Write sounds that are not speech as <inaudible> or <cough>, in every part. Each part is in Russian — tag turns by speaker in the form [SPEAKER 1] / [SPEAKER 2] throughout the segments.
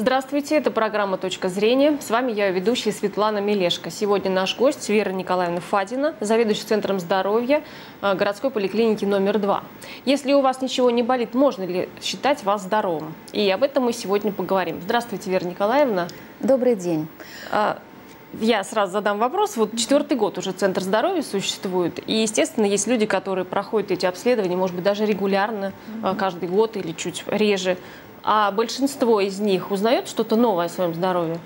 [SPEAKER 1] Здравствуйте, это программа «Точка зрения». С вами я, ведущая Светлана Мелешко. Сегодня наш гость Вера Николаевна Фадина, заведующий Центром здоровья э, городской поликлиники номер два. Если у вас ничего не болит, можно ли считать вас здоровым? И об этом мы сегодня поговорим. Здравствуйте, Вера Николаевна.
[SPEAKER 2] Добрый день.
[SPEAKER 1] А, я сразу задам вопрос. Вот четвертый год уже Центр здоровья существует. И, естественно, есть люди, которые проходят эти обследования, может быть, даже регулярно, mm-hmm. каждый год или чуть реже а большинство из них узнает что-то новое о своем здоровье?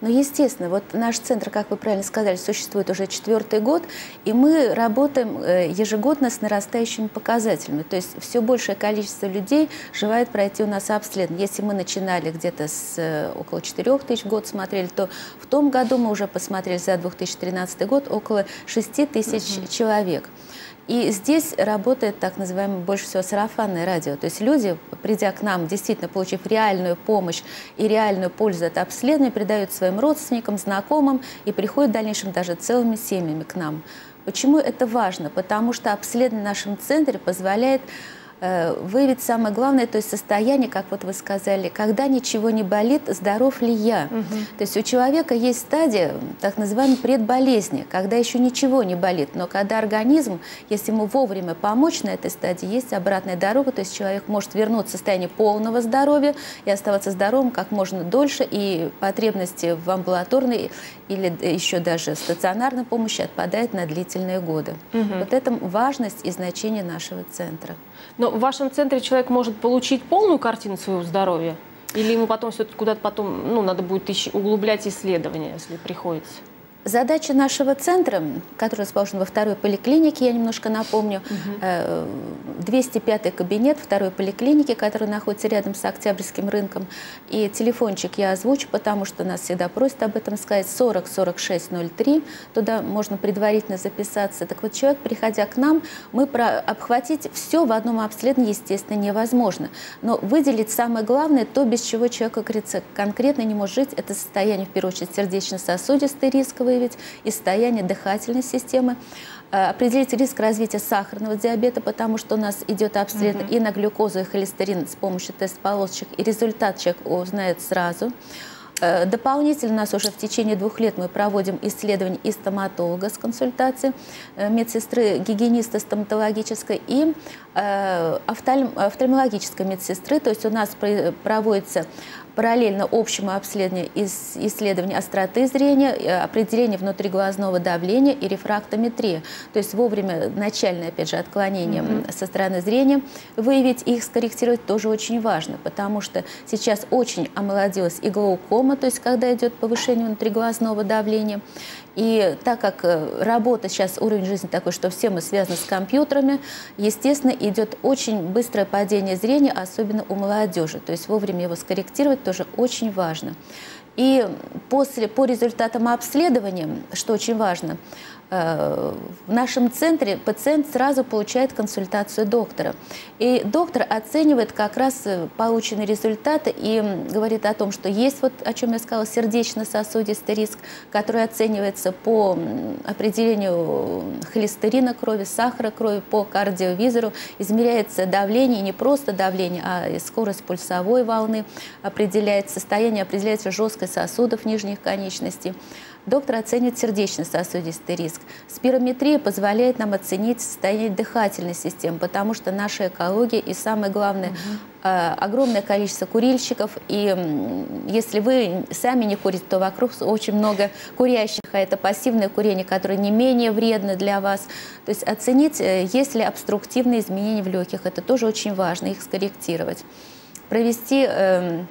[SPEAKER 2] Ну, естественно, вот наш центр, как вы правильно сказали, существует уже четвертый год, и мы работаем э, ежегодно с нарастающими показателями. То есть все большее количество людей желает пройти у нас обследование. Если мы начинали где-то с э, около 4 тысяч в год смотрели, то в том году мы уже посмотрели за 2013 год около 6 тысяч угу. человек. И здесь работает так называемое больше всего сарафанное радио. То есть люди, придя к нам, действительно получив реальную помощь и реальную пользу от обследования, передают своим родственникам, знакомым и приходят в дальнейшем даже целыми семьями к нам. Почему это важно? Потому что обследование в нашем центре позволяет Э, выявить самое главное, то есть состояние, как вот вы сказали, когда ничего не болит, здоров ли я. Угу. То есть у человека есть стадия, так называемой предболезни, когда еще ничего не болит, но когда организм, если ему вовремя помочь на этой стадии, есть обратная дорога, то есть человек может вернуться в состояние полного здоровья и оставаться здоровым как можно дольше, и потребности в амбулаторной или еще даже стационарной помощи отпадает на длительные годы. Угу. Вот это важность и значение нашего центра.
[SPEAKER 1] Но в вашем центре человек может получить полную картину своего здоровья? Или ему потом все-таки куда-то потом, ну, надо будет углублять исследования, если приходится?
[SPEAKER 2] Задача нашего центра, который расположен во второй поликлинике, я немножко напомню, угу. 205 кабинет второй поликлиники, который находится рядом с Октябрьским рынком. И телефончик я озвучу, потому что нас всегда просят об этом сказать, 40 46 03. Туда можно предварительно записаться. Так вот, человек, приходя к нам, мы про обхватить все в одном обследовании, естественно, невозможно. Но выделить самое главное, то, без чего человек, как говорится, конкретно не может жить, это состояние, в первую очередь, сердечно-сосудистой рисковой выявить и состояние дыхательной системы, э, определить риск развития сахарного диабета, потому что у нас идет обследование угу. и на глюкозу, и холестерин с помощью тест-полосочек, и результат человек узнает сразу. Э, дополнительно у нас уже в течение двух лет мы проводим исследования и стоматолога с консультацией, э, медсестры, гигиениста стоматологической и офтальмологической медсестры. То есть у нас проводится параллельно общему обследованию из исследования остроты зрения, э, определения внутриглазного давления и рефрактометрия. То есть вовремя начальное, опять же, отклонение mm-hmm. со стороны зрения выявить и их скорректировать тоже очень важно, потому что сейчас очень омолодилась и глаукома, то есть когда идет повышение внутриглазного давления, и так как э, работа сейчас, уровень жизни такой, что все мы связаны с компьютерами, естественно, идет очень быстрое падение зрения, особенно у молодежи. То есть вовремя его скорректировать тоже очень важно. И после, по результатам обследования, что очень важно, в нашем центре пациент сразу получает консультацию доктора. И доктор оценивает как раз э, полученные результаты и говорит о том, что есть, вот о чем я сказала, сердечно-сосудистый риск, который оценивается по определению холестерина крови, сахара крови, по кардиовизору. Измеряется давление, не просто давление, а скорость пульсовой волны, определяется состояние, определяется жесткость сосудов нижних конечностей. Доктор оценивает сердечно-сосудистый риск. Спирометрия позволяет нам оценить состояние дыхательной системы, потому что наша экология и самое главное, угу. огромное количество курильщиков. И если вы сами не курите, то вокруг очень много курящих, а это пассивное курение, которое не менее вредно для вас. То есть оценить, э, есть ли обструктивные изменения в легких, это тоже очень важно, их скорректировать. Провести эм,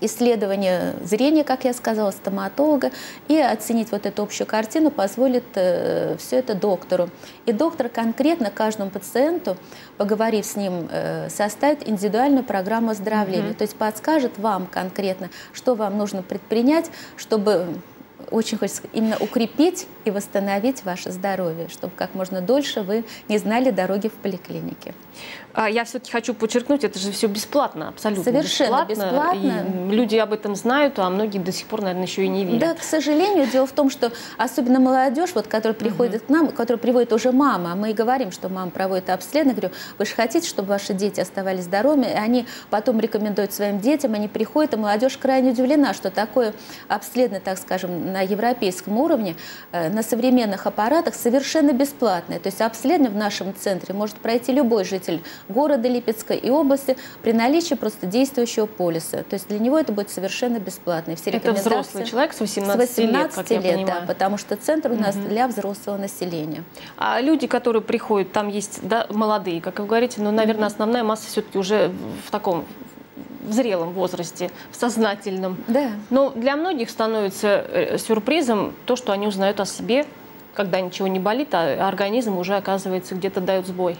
[SPEAKER 2] исследование зрения, как я сказала, стоматолога, и оценить вот эту общую картину позволит э, все это доктору. И доктор конкретно каждому пациенту, поговорив с ним, э, составит индивидуальную программу оздоровления, mm-hmm. то есть подскажет вам конкретно, что вам нужно предпринять, чтобы очень хочется именно укрепить и восстановить ваше здоровье, чтобы как можно дольше вы не знали дороги в поликлинике.
[SPEAKER 1] А я все-таки хочу подчеркнуть, это же все бесплатно, абсолютно
[SPEAKER 2] Совершенно бесплатно.
[SPEAKER 1] бесплатно. И люди об этом знают, а многие до сих пор, наверное, еще и не верят.
[SPEAKER 2] Да, к сожалению, дело в том, что особенно молодежь, вот, которая приходит угу. к нам, которая приводит уже мама, мы и говорим, что мама проводит обследование, говорю, вы же хотите, чтобы ваши дети оставались здоровыми, и они потом рекомендуют своим детям, они приходят, и молодежь крайне удивлена, что такое обследование, так скажем, на европейском уровне, э, на современных аппаратах совершенно бесплатное. То есть обследование в нашем центре может пройти любой житель города Липецка и области при наличии просто действующего полиса. То есть для него это будет совершенно бесплатно. И
[SPEAKER 1] все это взрослый человек с 18,
[SPEAKER 2] с 18
[SPEAKER 1] лет,
[SPEAKER 2] лет, лет да, потому что центр у нас угу. для взрослого населения.
[SPEAKER 1] А люди, которые приходят, там есть да, молодые, как вы говорите, но, наверное, основная масса все-таки уже в таком в зрелом возрасте, в сознательном.
[SPEAKER 2] Да.
[SPEAKER 1] Но для многих становится э, сюрпризом то, что они узнают о себе, когда ничего не болит, а организм уже, оказывается, где-то дает сбой.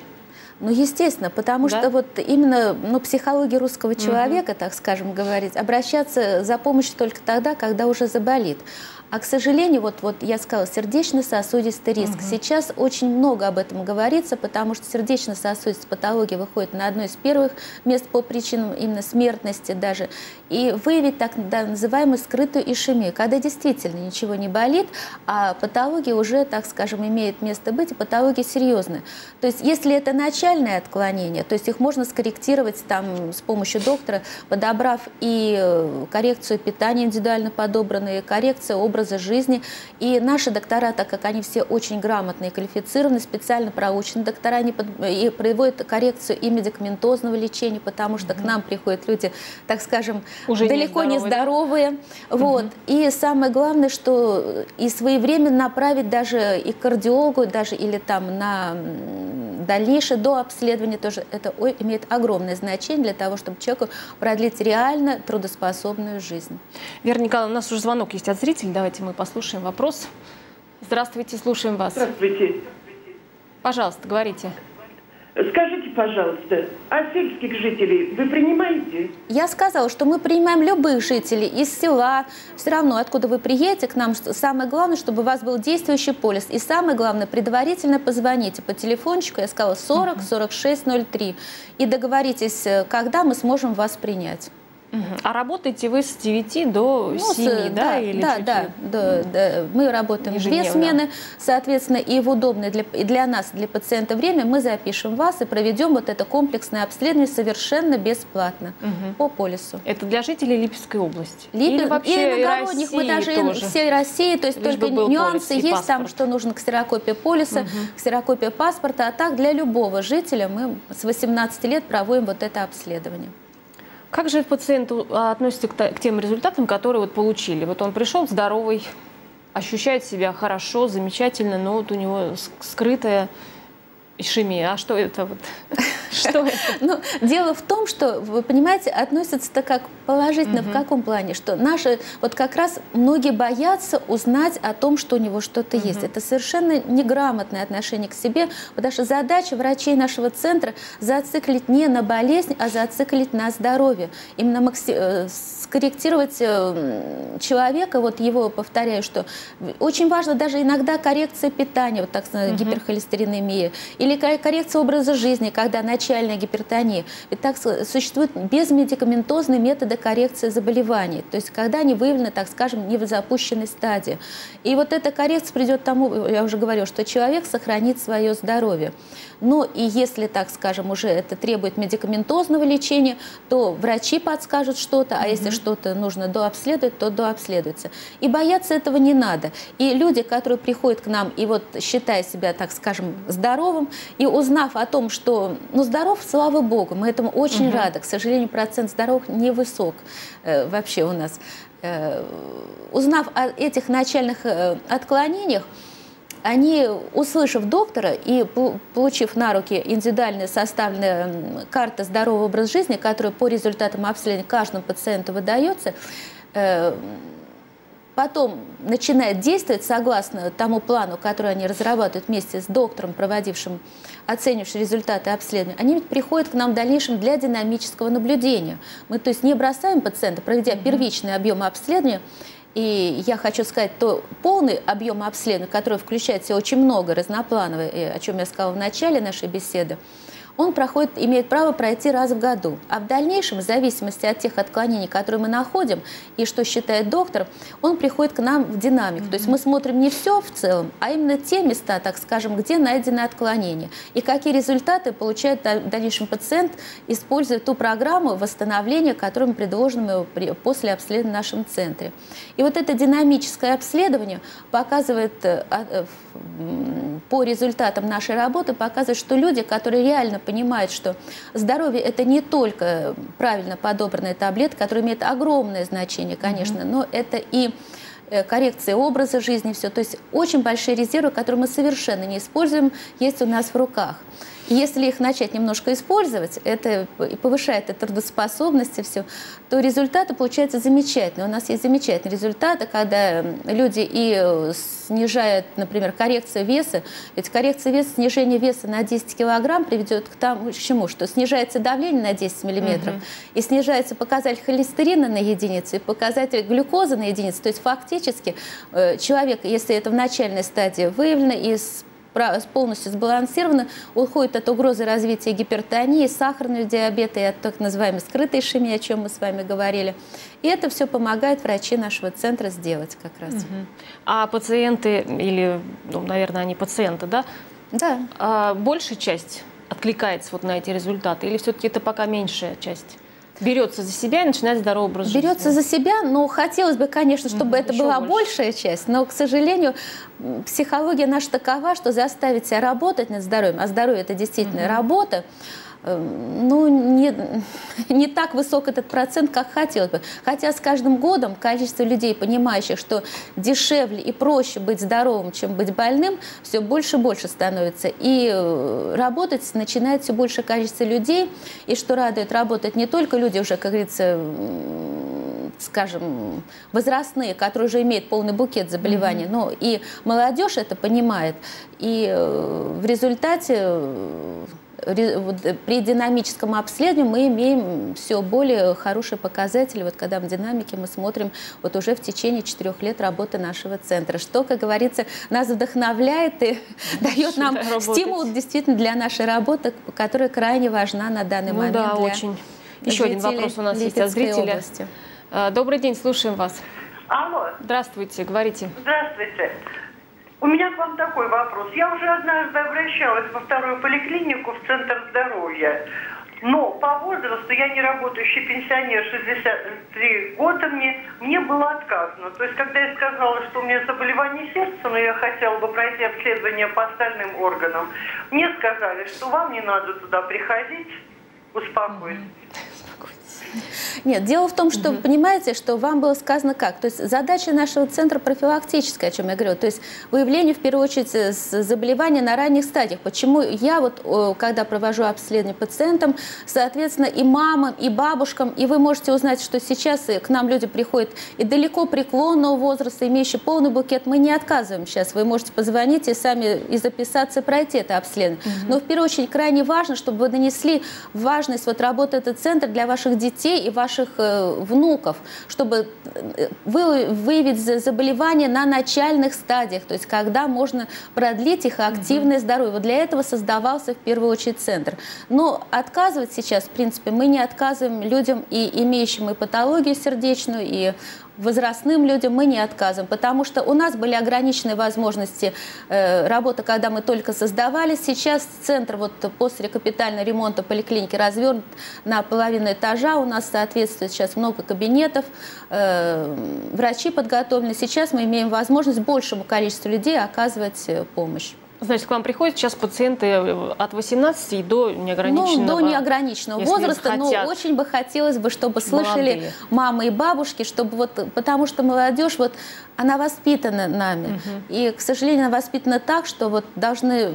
[SPEAKER 2] Ну, естественно, потому да? что вот именно ну, психология русского человека, угу. так скажем, говорить, обращаться за помощью только тогда, когда уже заболит. А, к сожалению, вот, вот я сказала, сердечно-сосудистый риск. Угу. Сейчас очень много об этом говорится, потому что сердечно-сосудистая патология выходит на одно из первых мест по причинам именно смертности даже. И выявить так да, называемую скрытую ишемию, когда действительно ничего не болит, а патология уже, так скажем, имеет место быть, и патология серьезная. То есть если это начальное отклонение, то есть их можно скорректировать там, с помощью доктора, подобрав и э, коррекцию питания индивидуально подобранные, коррекция образа образа жизни. И наши доктора, так как они все очень грамотные, квалифицированные, специально проучены доктора, они под, и проводят коррекцию и медикаментозного лечения, потому что угу. к нам приходят люди, так скажем, Уже далеко не здоровые. Не Вот. Угу. И самое главное, что и своевременно направить даже и кардиологу, даже или там на дальнейшее до обследования тоже это имеет огромное значение для того, чтобы человеку продлить реально трудоспособную жизнь.
[SPEAKER 1] Вера Николаевна, у нас уже звонок есть от зрителей. Давайте мы послушаем вопрос. Здравствуйте, слушаем вас.
[SPEAKER 3] Здравствуйте.
[SPEAKER 1] Пожалуйста, говорите.
[SPEAKER 3] Скажите, пожалуйста, а сельских жителей вы принимаете?
[SPEAKER 2] Я сказала, что мы принимаем любых жителей из села. Все равно, откуда вы приедете к нам, самое главное, чтобы у вас был действующий полис. И самое главное, предварительно позвоните по телефончику, я сказала 40 46 03, и договоритесь, э, когда мы сможем вас принять.
[SPEAKER 1] А работаете вы с 9 до 7, ну, да?
[SPEAKER 2] Да,
[SPEAKER 1] или
[SPEAKER 2] да, да, да, да. Мы работаем Ежедневно. две смены, соответственно, и в удобное для, и для нас, для пациента время мы запишем вас и проведем вот это комплексное обследование совершенно бесплатно угу. по полису.
[SPEAKER 1] Это для жителей Липецкой области?
[SPEAKER 2] Липи... Или вообще и иногородних, мы даже тоже? всей России, то есть Лишь только нюансы есть паспорт. там, что нужно ксерокопия полиса, угу. ксерокопия паспорта, а так для любого жителя мы с 18 лет проводим вот это обследование.
[SPEAKER 1] Как же пациент а, относится к тем результатам, которые вот получили? Вот он пришел здоровый, ощущает себя хорошо, замечательно, но вот у него скрытая ишемия. А что это вот? <laughs>
[SPEAKER 2] Что это? Ну, дело в том, что, вы понимаете, относится-то как положительно, угу. в каком плане, что наши, вот как раз многие боятся узнать о том, что у него что-то угу. есть. Это совершенно неграмотное отношение к себе, потому что задача врачей нашего центра зациклить не на болезнь, а зациклить на здоровье. Именно макси... Э, скорректировать э, человека, вот его, повторяю, что очень важно даже иногда коррекция питания, вот так сказать, угу. гиперхолестеринемия, или коррекция образа жизни, когда начальная гипертония. Ведь так существуют безмедикаментозные методы коррекции заболеваний, то есть когда они выявлены, так скажем, не в запущенной стадии. И вот эта коррекция придет к тому, я уже говорю, что человек сохранит свое здоровье. Но и если, так скажем, уже это требует медикаментозного лечения, то врачи подскажут что-то, а mm-hmm. если что-то нужно дообследовать, то дообследуется. И бояться этого не надо. И люди, которые приходят к нам и вот считая себя, так скажем, здоровым, и узнав о том, что, ну, здоров, слава богу, мы этому очень угу. рады. К сожалению, процент здоровых невысок э, вообще у нас. Э, узнав о этих начальных э, отклонениях, они, услышав доктора и получив на руки индивидуально составленная карта здорового образа жизни, которая по результатам обследования каждому пациенту выдается, э, потом начинает действовать согласно тому плану, который они разрабатывают вместе с доктором, проводившим оценившие результаты обследования, они приходят к нам в дальнейшем для динамического наблюдения. Мы, то есть, не бросаем пациента, проведя первичный объем обследования, И я хочу сказать, то полный объем обследования, который включает в себя очень много разнопланового, о чем я сказала в начале нашей беседы, он проходит, имеет право пройти раз в году. А в дальнейшем, в зависимости от тех отклонений, которые мы находим, и что считает доктор, он приходит к нам в динамику. Mm-hmm. То есть мы смотрим не все в целом, а именно те места, так скажем, где найдены отклонения. И какие результаты получает в дальнейшем пациент, используя ту программу восстановления, которую мы предложим после обследования в нашем центре. И вот это динамическое обследование показывает э, э, по результатам нашей работы показывает, что люди, которые реально понимают, что здоровье это не только правильно подобранная таблетка, которая имеет огромное значение, конечно, mm-hmm. но это и э, коррекция образа жизни, все. То есть очень большие резервы, которые мы совершенно не используем, есть у нас в руках. И если их начать немножко использовать, это повышает это трудоспособность и все, то результаты получаются замечательные. У нас есть замечательные результаты, когда люди и э, снижают, например, коррекцию веса. Ведь коррекция веса, снижение веса на 10 килограмм приведет к тому, к чему, что снижается давление на 10 миллиметров, угу. и снижается показатель холестерина на единицу, и показатель глюкозы на единицу. То есть фактически э, человек, если это в начальной стадии выявлено и полностью сбалансированы, уходит от угрозы развития гипертонии, сахарного диабета и от так называемой скрытой ишемии, о чем мы с вами говорили. И это все помогает врачи нашего центра сделать как раз. Угу.
[SPEAKER 1] А пациенты, или, ну, наверное, они пациенты, да?
[SPEAKER 2] Да.
[SPEAKER 1] А большая часть откликается вот на эти результаты, или все-таки это пока меньшая часть? Берется за себя и начинает здоровый образ
[SPEAKER 2] жизни. Берется за себя, но хотелось бы, конечно, чтобы mm, это была больше. большая часть, но, к сожалению, психология наша такова, что заставить себя работать над здоровьем, а здоровье это действительно mm-hmm. работа, ну, не, <laughs> не так высок этот процент, как хотелось бы. Хотя с каждым годом количество людей, понимающих, что дешевле и проще быть здоровым, чем быть больным, все больше и больше становится. И э, работать начинает все большее количество людей. И что радует, работать не только люди уже, как говорится, скажем, возрастные, которые уже имеют полный букет заболеваний, mm-hmm. но и молодежь это понимает. И э, в результате э, при динамическом обследовании мы имеем все более хорошие показатели. Вот когда в динамике мы смотрим вот уже в течение четырех лет работы нашего центра, что, как говорится, нас вдохновляет и <laughs> дает нам работать. стимул действительно для нашей работы, которая крайне важна на данный ну, момент.
[SPEAKER 1] Да, для очень. Еще один вопрос у нас есть от зрителя. Области. А, добрый день, слушаем вас.
[SPEAKER 4] Алло.
[SPEAKER 1] Здравствуйте, говорите.
[SPEAKER 4] Здравствуйте. У меня к вам такой вопрос. Я уже однажды обращалась во вторую поликлинику в Центр здоровья. Но по возрасту я не работающий пенсионер, 63 года мне, мне было отказано. То есть, когда я сказала, что у меня заболевание сердца, но я хотела бы пройти обследование по остальным органам, мне сказали, что вам не надо туда приходить, успокоить.
[SPEAKER 2] Нет, дело в том, что, угу. понимаете, что вам было сказано как. То есть задача нашего центра профилактическая, о чем я говорю. То есть выявление, в первую очередь, заболевания на ранних стадиях. Почему я вот, когда провожу обследование пациентам, соответственно, и мамам, и бабушкам, и вы можете узнать, что сейчас к нам люди приходят и далеко преклонного возраста, имеющие полный букет, мы не отказываем сейчас. Вы можете позвонить и сами и записаться, пройти это обследование. Угу. Но в первую очередь крайне важно, чтобы вы донесли важность вот работы этого центра для ваших детей и ваших э, внуков, чтобы э, выявить заболевания на начальных стадиях, то есть когда можно продлить их активное здоровье. Вот для этого создавался в первую очередь центр. Но отказывать сейчас, в принципе, мы не отказываем людям и имеющим и патологию сердечную, и возрастным людям мы не отказываем, потому что у нас были ограниченные возможности э, работы, когда мы только создавались. Сейчас центр вот после капитального ремонта поликлиники развернут на половину этажа. У нас соответствует сейчас много кабинетов, э, врачи подготовлены. Сейчас мы имеем возможность большему количеству людей оказывать э, помощь.
[SPEAKER 1] Значит, к вам приходят сейчас пациенты э, от 18 до неограниченного
[SPEAKER 2] Ну, до неограниченного возраста, но очень бы хотелось бы, чтобы слышали молодые. мамы и бабушки, чтобы вот, потому что молодежь, вот, она воспитана нами. Угу. И, к сожалению, она воспитана так, что вот должны,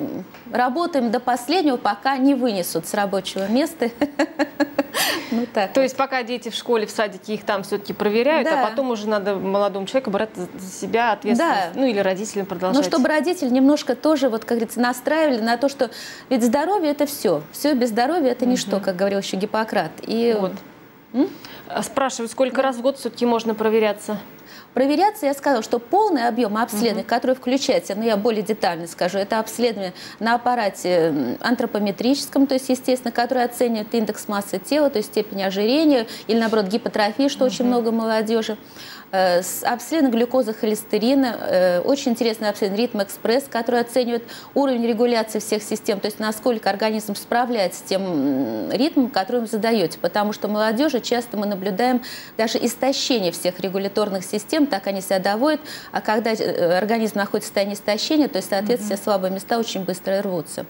[SPEAKER 2] работаем до последнего, пока не вынесут с рабочего места. <laughs>
[SPEAKER 1] Ну, так То есть пока дети в школе, в садике, их там все-таки проверяют, а потом уже надо молодому человеку брать за себя ответственность. Ну или родителям продолжать.
[SPEAKER 2] Ну, чтобы родители немножко тоже вот, как говорится, настраивали на то, что ведь здоровье это все. Все без здоровья это ничто, как говорил еще Гиппократ.
[SPEAKER 1] И вот. М? Спрашивают, сколько раз в год все-таки можно проверяться?
[SPEAKER 2] Проверяться, я сказала, что полный объем обследования, угу. который включается, ну я более детально скажу, это обследование на аппарате антропометрическом, то есть, естественно, который оценивает индекс массы тела, то есть степень ожирения или, наоборот, гипотрофии, что угу. очень много молодежи. Э, обследование глюкозы, холестерина, э, очень интересный обследование ритм экспресс, который оценивает уровень регуляции всех систем, то есть насколько организм справляется с тем ритмом, который вы задаете, потому что молодежи часто мы наблюдаем даже истощение всех регуляторных систем, так они себя доводят, а когда э, организм находится в состоянии истощения, то есть, соответственно, все слабые места очень быстро рвутся.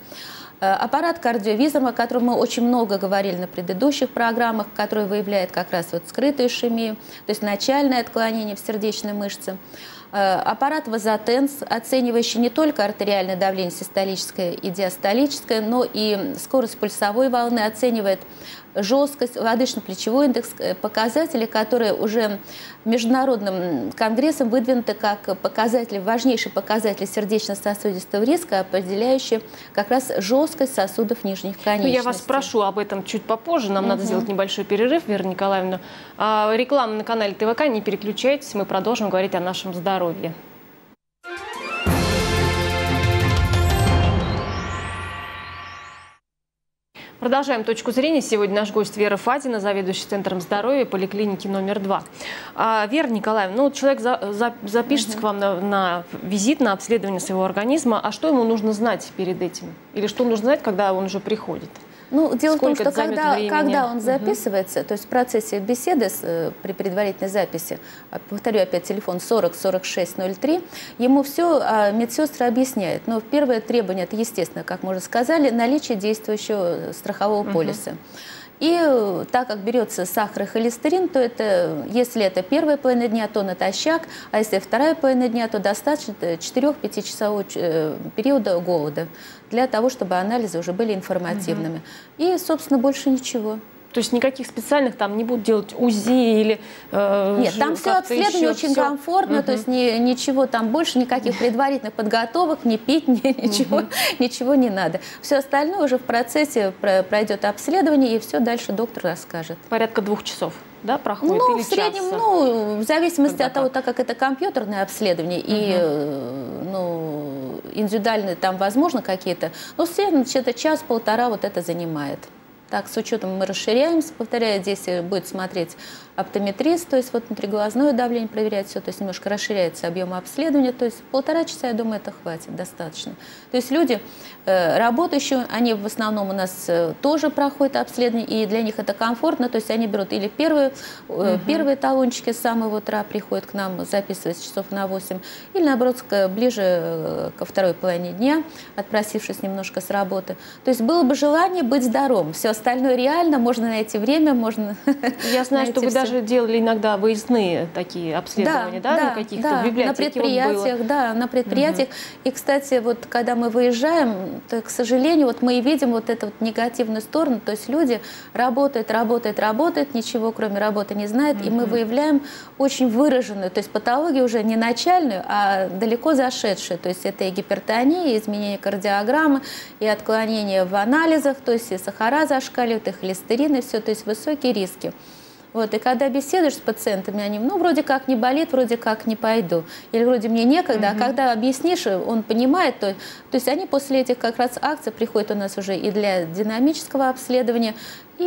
[SPEAKER 2] Э, аппарат кардиовизора, о котором мы очень много говорили на предыдущих программах, который выявляет как раз вот скрытую ишемию, то есть начальное отклонение в сердечной мышце. Э, аппарат вазотенс, оценивающий не только артериальное давление систолическое и диастолическое, но и скорость пульсовой волны, оценивает жесткость, лодыжно-плечевой индекс, э, показатели, которые уже международным конгрессом выдвинуты как показатели, важнейшие показатели сердечно-сосудистого риска, определяющие как раз жесткость сосудов нижних конечностей. Ну,
[SPEAKER 1] я вас спрошу об этом чуть попозже, нам угу. надо сделать небольшой перерыв, Вера Николаевна. А, реклама на канале ТВК, не переключайтесь, мы продолжим говорить о нашем здоровье. Продолжаем точку зрения. Сегодня наш гость Вера Фадина, заведующий Центром здоровья поликлиники номер два. А, Вера Николаевна, ну, человек за, за, запишется угу. к вам на, на визит, на обследование своего организма. А что ему нужно знать перед этим? Или что нужно знать, когда он уже приходит?
[SPEAKER 2] Ну, дело Сколько в том, что когда, когда он записывается, угу. то есть в процессе беседы с, э, при предварительной записи, а, повторю опять телефон 40 46 03, ему все а, медсестры объясняют. Но первое требование, это, естественно, как мы уже сказали, наличие действующего страхового полиса. И э, так как берется сахар и холестерин, то это, если это первая половина дня, то натощак, а если вторая половина дня, то достаточно 4-5 часового э, периода голода для того, чтобы анализы уже были информативными. Угу. И, собственно, больше ничего.
[SPEAKER 1] То есть никаких специальных там не будут делать УЗИ или
[SPEAKER 2] э, Нет, там все обследование очень все. комфортно, угу. то есть ни, ничего там больше, никаких предварительных подготовок, не пить, ни, ничего, угу. ничего не надо. Все остальное уже в процессе пройдет обследование, и все дальше доктор расскажет.
[SPEAKER 1] Порядка двух часов да, проходит?
[SPEAKER 2] Ну,
[SPEAKER 1] или
[SPEAKER 2] в среднем, часа? ну, в зависимости Когда от того, так как это компьютерное обследование угу. и, ну, индивидуальные там, возможно, какие-то, но в среднем где-то час-полтора вот это занимает. Так, с учетом мы расширяемся, повторяю, здесь будет смотреть оптометрист, то есть вот внутриглазное давление проверять все, то есть немножко расширяется объем обследования, то есть полтора часа, я думаю, это хватит достаточно. То есть люди э, работающие, они в основном у нас э, тоже проходят обследование, и для них это комфортно, то есть они берут или первые, угу. первые талончики с самого утра приходят к нам, записываясь часов на 8, или наоборот ближе ко второй половине дня, отпросившись немножко с работы. То есть было бы желание быть здоровым, все остальное реально, можно найти время, можно
[SPEAKER 1] Я знаю, <laughs> что вы даже даже делали иногда выездные такие обследования, да, да, да на каких-то да, библиотеках?
[SPEAKER 2] на предприятиях, вот да, на предприятиях. Угу. И, кстати, вот когда мы выезжаем, то, к сожалению, вот мы и видим вот эту вот негативную сторону, то есть люди работают, работают, работают, ничего кроме работы не знают, угу. и мы выявляем очень выраженную, то есть патологию уже не начальную, а далеко зашедшую, то есть это и гипертония, и изменение кардиограммы, и отклонение в анализах, то есть и сахара зашкаливают, и холестерин, и все, то есть высокие риски. Вот, и когда беседуешь с пациентами, они, ну, вроде как не болит, вроде как не пойду. Или вроде мне некогда. Угу. А когда объяснишь, он понимает, то, то есть они после этих как раз акций приходят у нас уже и для динамического обследования,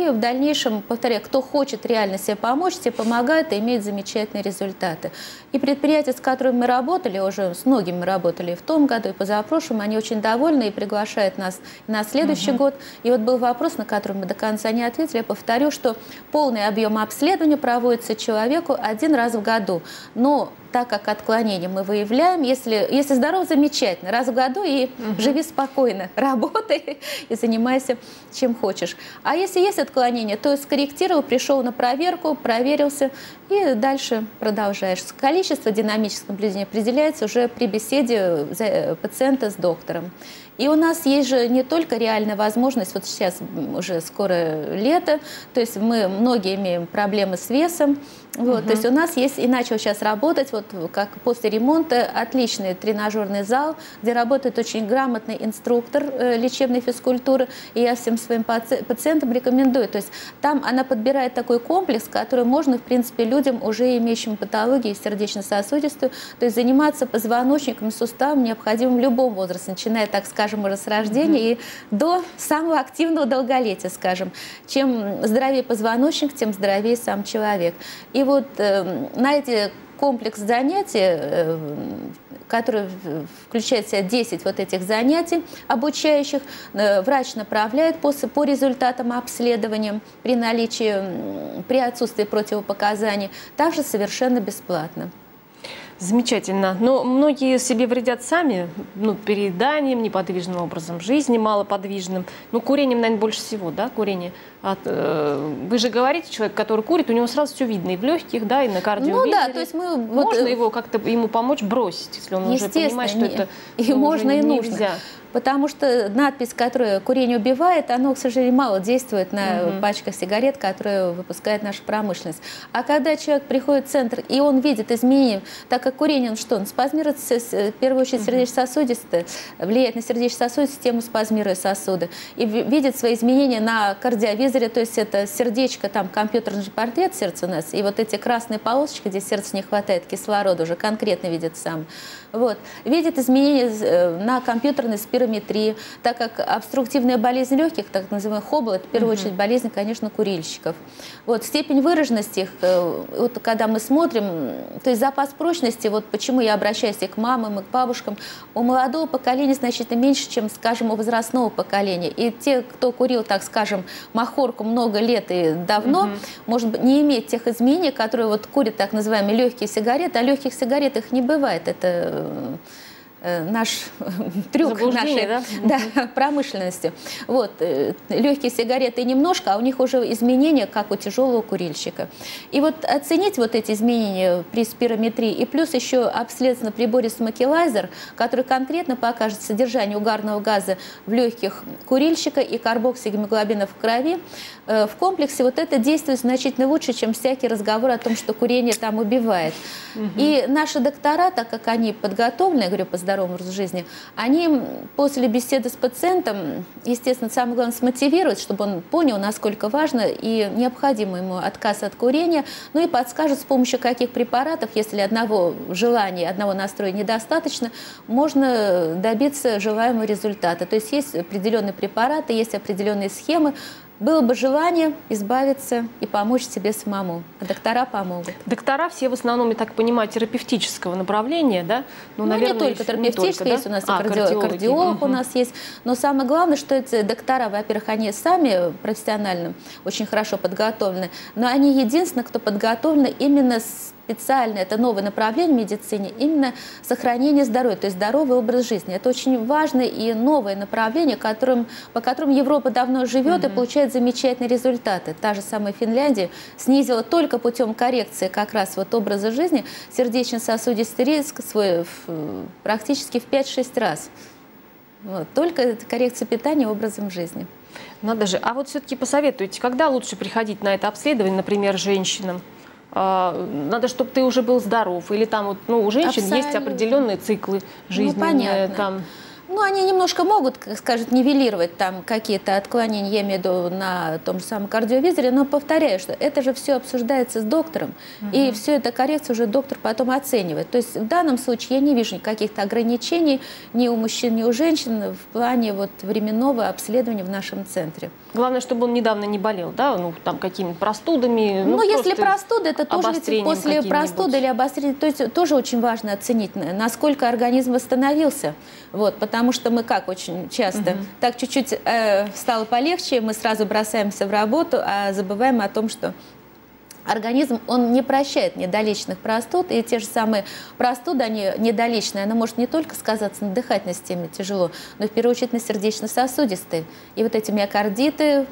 [SPEAKER 2] и в дальнейшем, повторяю, кто хочет реально себе помочь, тебе помогает и имеет замечательные результаты. И предприятия, с которыми мы работали, уже с многими мы работали в том году, и позапрошлом, они очень довольны и приглашают нас на следующий угу. год. И вот был вопрос, на который мы до конца не ответили. Я повторю, что полный объем обследования проводится человеку один раз в году. Но так как отклонение мы выявляем, если, если здоров, замечательно, раз в году и угу. живи спокойно, <laughs> работай и занимайся чем хочешь. А если есть отклонение, то скорректировал, пришел на проверку, проверился и дальше продолжаешь. Количество динамического наблюдения определяется уже при беседе э, пациента с доктором. И у нас есть же не только реальная возможность, вот сейчас уже скоро лето, то есть мы многие имеем проблемы с весом, вот, угу. То есть у нас есть и начал сейчас работать, вот как после ремонта, отличный тренажерный зал, где работает очень грамотный инструктор э, лечебной физкультуры, и я всем своим паци пациентам рекомендую. То есть там она подбирает такой комплекс, который можно, в принципе, людям, уже имеющим патологии сердечно-сосудистую, то есть заниматься позвоночником, суставом необходимым в любом возрасте, начиная, так скажем, с рождения угу. и до самого активного долголетия, скажем. Чем здоровее позвоночник, тем здоровее сам человек. И вот э, на эти комплекс занятий, э, который включает в себя 10 вот этих занятий обучающих, э, врач направляет по, по результатам обследования при наличии, при отсутствии противопоказаний, также совершенно бесплатно.
[SPEAKER 1] Замечательно. Но многие себе вредят сами, ну, перееданием, неподвижным образом жизни, малоподвижным. Ну, курением, наверное, больше всего, да, курение. От, э, вы же говорите, человек, который курит, у него сразу все видно и в легких, да, и на кардио.
[SPEAKER 2] Ну да, то есть мы...
[SPEAKER 1] Можно вот, его как-то ему помочь бросить, если он уже понимает, что это
[SPEAKER 2] и ну, можно, и нужно. Нельзя потому что надпись, которая курение убивает, она, к сожалению, мало действует на угу. пачках сигарет, которые выпускает наша промышленность. А когда человек приходит в центр, и он видит изменения, так как курение, он что, он спазмирует, в первую очередь, сердечно-сосудистые, влияет на сердечно-сосудистую систему, спазмируя сосуды, и видит свои изменения на кардиовизоре, то есть это сердечко, там компьютерный портрет сердца у нас, и вот эти красные полосочки, где сердце не хватает кислорода, уже конкретно видит сам. Вот. Видит изменения э, на компьютерной спирометрии, так как обструктивная болезнь легких, так называемый хобл, в первую очередь болезнь, конечно, курильщиков. Вот. Степень выраженности их, э, вот когда мы смотрим, то есть запас прочности, вот почему я обращаюсь и к мамам, и к бабушкам, у молодого поколения значительно меньше, чем, скажем, у возрастного поколения. И те, кто курил, так скажем, махорку много лет и давно, угу. может быть, не иметь тех изменений, которые вот курят так называемые легкие сигареты, а легких сигарет их не бывает. Это Э, наш трюк нашей да? <laughs> Да, промышленности. Вот, э, легкие сигареты немножко, а у них уже изменения, как у тяжелого курильщика. И вот оценить вот эти изменения при спирометрии, и плюс еще обследовать на приборе смокилайзер, который конкретно покажет содержание угарного газа в легких курильщика и карбоксигемоглобина в крови, э, в комплексе вот это действует значительно лучше, чем всякий разговор о том, что курение там убивает. Угу. И наши доктора, так как они подготовлены, я говорю, по здоровому образу жизни, они после беседы с пациентом, естественно, самое главное, смотивируют, чтобы он понял, насколько важно и необходимо ему отказ от курения, ну и подскажут, с помощью каких препаратов, если одного желания, одного настроя недостаточно, можно добиться желаемого результата. То есть есть определенные препараты, есть определенные схемы, было бы желание избавиться и помочь себе самому. А доктора помогут.
[SPEAKER 1] Доктора все в основном, я так понимаю, терапевтического направления, да?
[SPEAKER 2] Ну, ну наверное, не только терапевтического, есть да? у нас а, кардиолог, кардиолог угу. у нас есть. Но самое главное, что эти доктора, во-первых, они сами профессионально очень хорошо подготовлены, но они единственные, кто подготовлены именно с специально, это новое направление в медицине, именно сохранение здоровья, то есть здоровый образ жизни. Это очень важное и новое направление, которым, по которому Европа давно живет mm-hmm. и получает замечательные результаты. Та же самая Финляндия снизила только путем коррекции как раз вот образа жизни сердечно-сосудистый риск свой практически в 5-6 раз. Вот, только коррекция питания образом жизни.
[SPEAKER 1] Надо же. А вот все-таки посоветуйте, когда лучше приходить на это обследование, например, женщинам? А, надо, чтобы ты уже был здоров. Или там вот, ну, у женщин Абсолютно. есть определенные циклы жизненные. Ну, понятно. Там,
[SPEAKER 2] ну, они немножко могут, как скажет, нивелировать там какие-то отклонения, я имею в виду на том же самом кардиовизоре, но повторяю, что это же все обсуждается с доктором, угу. и все это коррекция уже доктор потом оценивает. То есть в данном случае я не вижу каких-то ограничений ни у мужчин, ни у женщин в плане вот временного обследования в нашем центре.
[SPEAKER 1] Главное, чтобы он недавно не болел, да, ну, там какими-то простудами.
[SPEAKER 2] Ну, ну если простуда, это тоже ведь после простуды или обострения, то есть тоже очень важно оценить, насколько организм восстановился. Вот, потому что мы как очень часто, угу. так чуть-чуть э, стало полегче, мы сразу бросаемся в работу, а забываем о том, что организм, он не прощает недолечных простуд, и те же самые простуды, они недолечные, она может не только сказаться на дыхательной системе тяжело, но в первую очередь на сердечно-сосудистой. И вот эти миокардиты,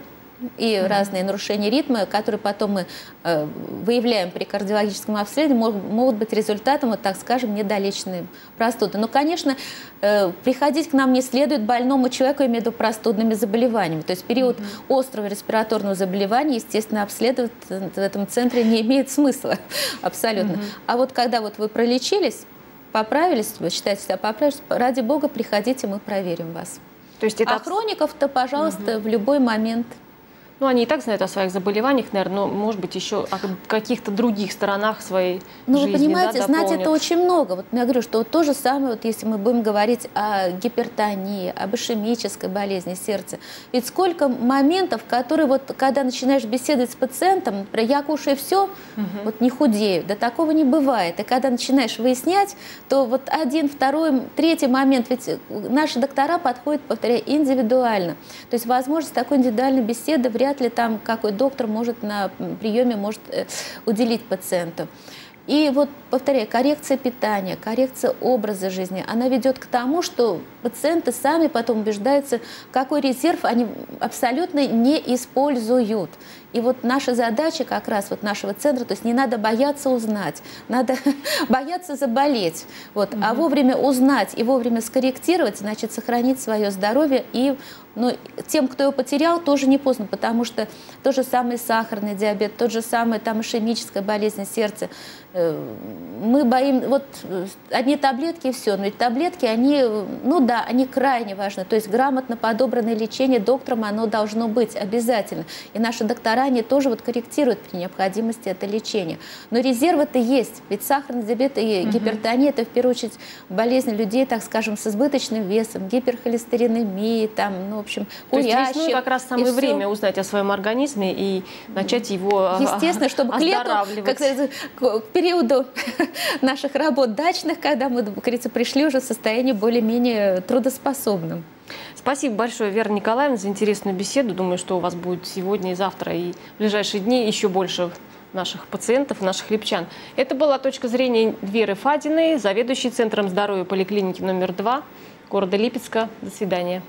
[SPEAKER 2] и угу. разные нарушения ритма, которые потом мы э, выявляем при кардиологическом обследовании, могут, могут быть результатом, вот так скажем, недолеченной простуды. Но, конечно, э, приходить к нам не следует больному человеку, имею в виду простудными заболеваниями. То есть период угу. острого респираторного заболевания, естественно, обследовать в этом центре не имеет смысла <laughs> абсолютно. Угу. А вот когда вот вы пролечились, поправились, вы считаете себя поправились, ради бога, приходите, мы проверим вас. То есть это... А хроников-то, пожалуйста, угу. в любой момент –
[SPEAKER 1] ну, они и так знают о своих заболеваниях, наверное, но, может быть, еще о каких-то других сторонах своей
[SPEAKER 2] ну,
[SPEAKER 1] жизни.
[SPEAKER 2] Ну, вы понимаете, да, знать это очень много. Вот я говорю, что вот то же самое, вот если мы будем говорить о гипертонии, об ишемической болезни сердца. Ведь сколько моментов, которые вот, когда начинаешь беседовать с пациентом, например, я кушаю все, угу. вот не худею, да такого не бывает. И когда начинаешь выяснять, то вот один, второй, третий момент, ведь наши доктора подходят, повторяю, индивидуально. То есть возможность такой индивидуальной беседы вряд вряд ли там какой доктор может на приеме может э, уделить пациенту. И вот, повторяю, коррекция питания, коррекция образа жизни, она ведет к тому, что пациенты сами потом убеждаются, какой резерв они абсолютно не используют. И вот наша задача как раз вот нашего центра, то есть не надо бояться узнать, надо <laughs> бояться заболеть. Вот. Угу. А вовремя узнать и вовремя скорректировать, значит, сохранить свое здоровье и но тем, кто его потерял, тоже не поздно, потому что то же самое сахарный диабет, тот же самый там ишемическая болезнь сердца. Э, мы боим, вот э, одни таблетки и все, но ведь таблетки, они, ну да, они крайне важны. То есть грамотно подобранное лечение доктором, оно должно быть обязательно. И наши доктора, они тоже вот корректируют при необходимости это лечение. Но резервы-то есть, ведь сахарный диабет и гипертония, это в первую очередь болезни людей, так скажем, с избыточным весом, гиперхолестеринемией, там, ну, общем,
[SPEAKER 1] курящих. То есть ну, как раз самое время все. узнать о своем организме и начать его
[SPEAKER 2] а, Естественно, чтобы к лету, как к периоду <laughs> наших работ дачных, когда мы, как говорится, пришли уже в состояние более-менее трудоспособным.
[SPEAKER 1] Спасибо большое, Вера Николаевна, за интересную беседу. Думаю, что у вас будет сегодня и завтра, и в ближайшие дни еще больше наших пациентов, наших липчан. Это была точка зрения Веры Фадиной, заведующей Центром здоровья поликлиники номер 2 города Липецка. До свидания.